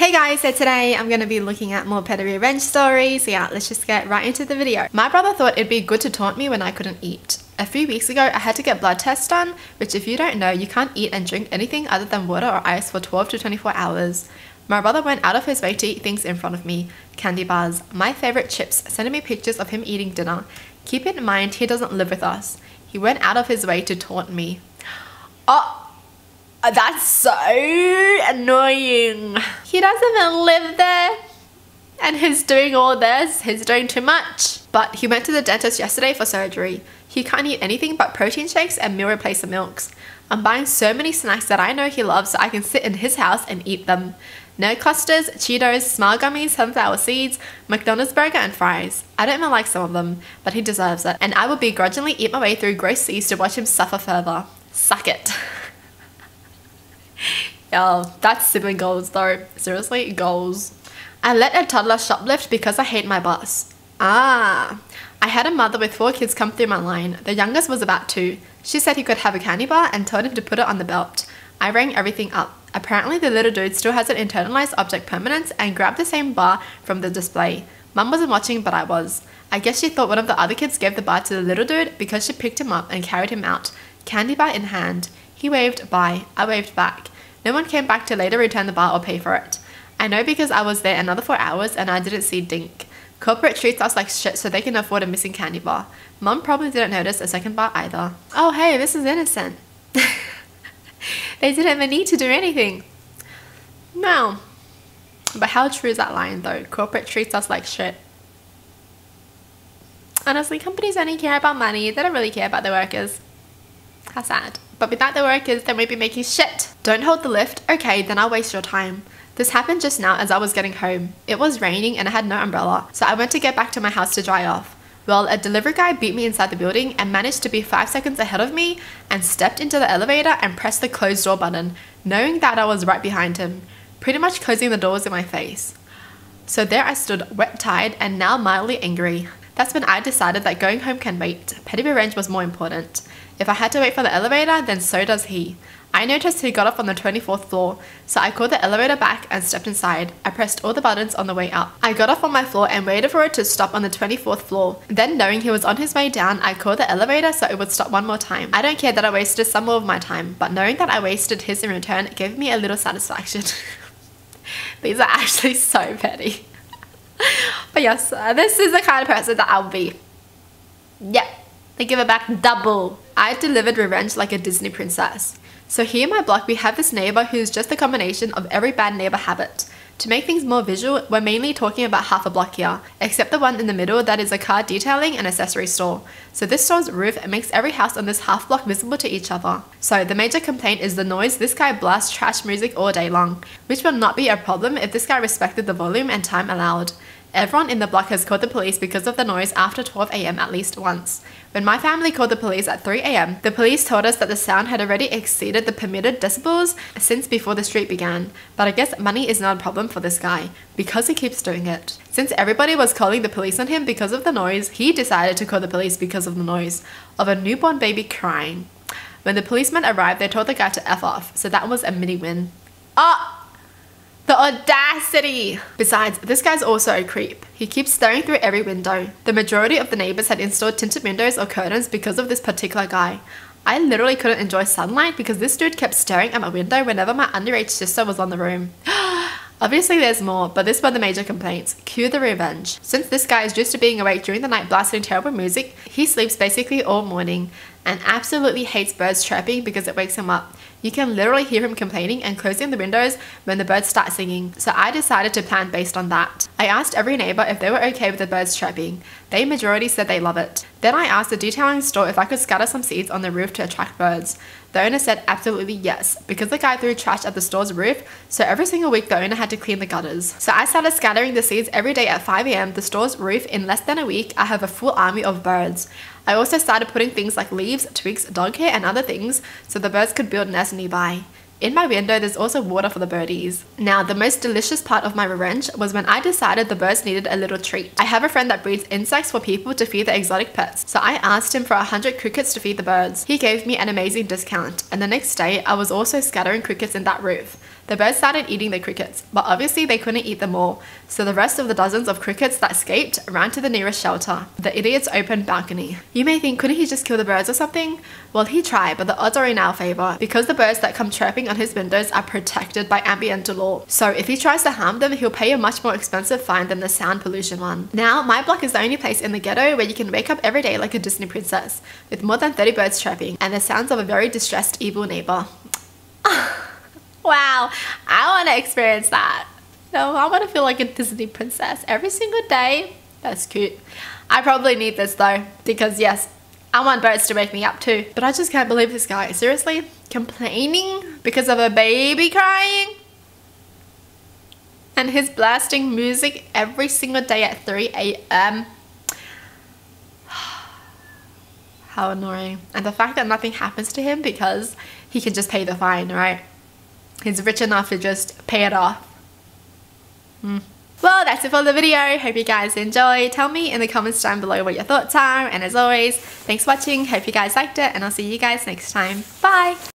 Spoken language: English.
Hey guys, so today I'm going to be looking at more petty revenge stories. So yeah, let's just get right into the video. My brother thought it'd be good to taunt me when I couldn't eat. A few weeks ago, I had to get blood tests done, which if you don't know, you can't eat and drink anything other than water or ice for 12 to 24 hours. My brother went out of his way to eat things in front of me. Candy bars, my favorite chips, sending me pictures of him eating dinner. Keep in mind, he doesn't live with us. He went out of his way to taunt me. Oh, Uh, that's so annoying. He doesn't even live there. And he's doing all this. He's doing too much. But he went to the dentist yesterday for surgery. He can't eat anything but protein shakes and meal replacer milks. I'm buying so many snacks that I know he loves so I can sit in his house and eat them. No clusters, Cheetos, Smile Gummies, sunflower seeds, McDonald's burger and fries. I don't even like some of them, but he deserves it. And I will begrudgingly eat my way through gross seas to watch him suffer further. Suck it. Yo, that's sibling goals though. Seriously, goals. I let a toddler shoplift because I hate my boss. Ah. I had a mother with four kids come through my line. The youngest was about two. She said he could have a candy bar and told him to put it on the belt. I rang everything up. Apparently the little dude still has an internalized object permanence and grabbed the same bar from the display. Mum wasn't watching but I was. I guess she thought one of the other kids gave the bar to the little dude because she picked him up and carried him out, candy bar in hand. He waved bye. I waved back. No one came back to later return the bar or pay for it. I know because I was there another four hours and I didn't see Dink. Corporate treats us like shit so they can afford a missing candy bar. Mum probably didn't notice a second bar either. Oh hey, this is innocent. they didn't even need to do anything. No. But how true is that line though? Corporate treats us like shit. Honestly, companies only care about money. They don't really care about their workers. How sad. But without the workers, then we'd be making shit. Don't hold the lift? Okay, then I'll waste your time. This happened just now as I was getting home. It was raining and I had no umbrella, so I went to get back to my house to dry off. Well, a delivery guy beat me inside the building and managed to be 5 seconds ahead of me and stepped into the elevator and pressed the closed door button, knowing that I was right behind him, pretty much closing the doors in my face. So there I stood, wet tired and now mildly angry. That's when I decided that going home can wait. Petty revenge was more important. If I had to wait for the elevator, then so does he. I noticed he got off on the 24th floor, so I called the elevator back and stepped inside. I pressed all the buttons on the way up. I got off on my floor and waited for it to stop on the 24th floor. Then knowing he was on his way down, I called the elevator so it would stop one more time. I don't care that I wasted some more of my time, but knowing that I wasted his in return gave me a little satisfaction. These are actually so petty. but yes, uh, this is the kind of person that I'll be. Yeah, they give it back double. I delivered revenge like a Disney princess. So here in my block we have this neighbor who's just a combination of every bad neighbor habit. To make things more visual, we're mainly talking about half a block here, except the one in the middle that is a car detailing and accessory store. So this store's roof makes every house on this half block visible to each other. So the major complaint is the noise this guy blasts trash music all day long, which will not be a problem if this guy respected the volume and time allowed. Everyone in the block has called the police because of the noise after 12am at least once. When my family called the police at 3am, the police told us that the sound had already exceeded the permitted decibels since before the street began. But I guess money is not a problem for this guy, because he keeps doing it. Since everybody was calling the police on him because of the noise, he decided to call the police because of the noise of a newborn baby crying. When the policemen arrived, they told the guy to F off, so that was a mini win. Ah! The audacity! Besides, this guy's also a creep. He keeps staring through every window. The majority of the neighbors had installed tinted windows or curtains because of this particular guy. I literally couldn't enjoy sunlight because this dude kept staring at my window whenever my underage sister was on the room. Obviously there's more, but this were the major complaints. Cue the revenge. Since this guy is used to being awake during the night blasting terrible music, he sleeps basically all morning and absolutely hates birds chirping because it wakes him up. You can literally hear him complaining and closing the windows when the birds start singing, so I decided to plan based on that. I asked every neighbor if they were okay with the birds chirping. They majority said they love it. Then I asked the detailing store if I could scatter some seeds on the roof to attract birds. The owner said absolutely yes, because the guy threw trash at the store's roof, so every single week the owner had to clean the gutters. So I started scattering the seeds every day at 5am the store's roof in less than a week I have a full army of birds. I also started putting things like leaves, twigs, dog hair and other things so the birds could build nests nearby. In my window, there's also water for the birdies. Now, the most delicious part of my revenge was when I decided the birds needed a little treat. I have a friend that breeds insects for people to feed their exotic pets, so I asked him for 100 crickets to feed the birds. He gave me an amazing discount, and the next day, I was also scattering crickets in that roof. The birds started eating the crickets, but obviously they couldn't eat them all, so the rest of the dozens of crickets that escaped ran to the nearest shelter, the idiot's open balcony. You may think, couldn't he just kill the birds or something? Well, he tried, but the odds are in our favor, because the birds that come chirping on his windows are protected by ambiental law. So if he tries to harm them, he'll pay a much more expensive fine than the sound pollution one. Now, my block is the only place in the ghetto where you can wake up every day like a Disney princess, with more than 30 birds chirping, and the sounds of a very distressed evil neighbor. Wow, I want to experience that. No, I want to feel like a Disney princess every single day. That's cute. I probably need this though, because yes, I want birds to wake me up too. But I just can't believe this guy. Seriously? Complaining because of a baby crying? And he's blasting music every single day at 3 a.m. How annoying. And the fact that nothing happens to him because he can just pay the fine, right? He's rich enough to just pay it off. Hmm. Well, that's it for the video. Hope you guys enjoyed. Tell me in the comments down below what your thoughts are. And as always, thanks for watching. Hope you guys liked it. And I'll see you guys next time. Bye!